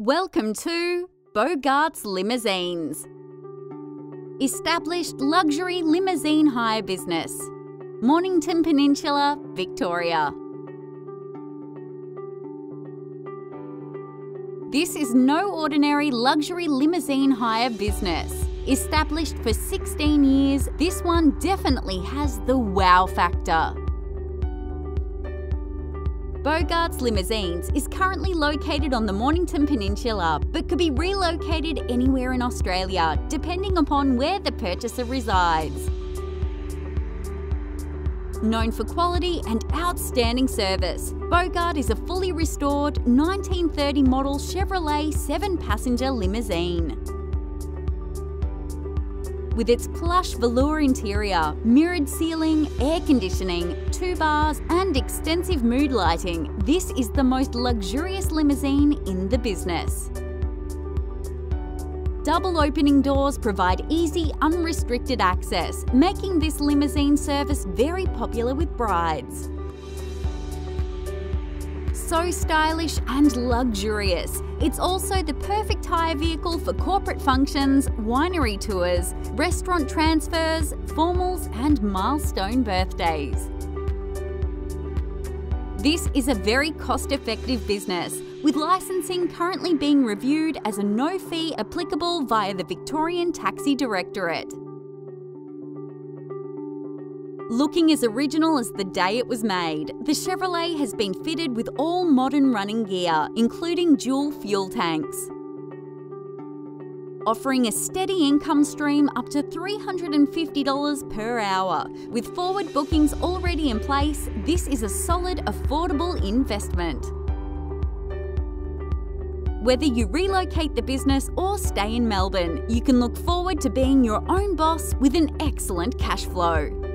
Welcome to Bogart's Limousines. Established luxury limousine hire business. Mornington Peninsula, Victoria. This is no ordinary luxury limousine hire business. Established for 16 years, this one definitely has the wow factor. Bogart's Limousines is currently located on the Mornington Peninsula but could be relocated anywhere in Australia depending upon where the purchaser resides. Known for quality and outstanding service, Bogart is a fully restored 1930 model Chevrolet 7 passenger limousine. With its plush velour interior, mirrored ceiling, air conditioning, two bars, and extensive mood lighting, this is the most luxurious limousine in the business. Double opening doors provide easy, unrestricted access, making this limousine service very popular with brides so stylish and luxurious. It's also the perfect hire vehicle for corporate functions, winery tours, restaurant transfers, formals, and milestone birthdays. This is a very cost effective business, with licensing currently being reviewed as a no fee applicable via the Victorian Taxi Directorate. Looking as original as the day it was made, the Chevrolet has been fitted with all modern running gear, including dual fuel tanks. Offering a steady income stream up to $350 per hour. With forward bookings already in place, this is a solid, affordable investment. Whether you relocate the business or stay in Melbourne, you can look forward to being your own boss with an excellent cash flow.